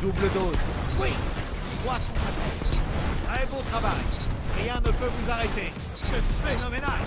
double dose. Oui Trois Très beau travail. Rien ne peut vous arrêter. C'est phénoménal.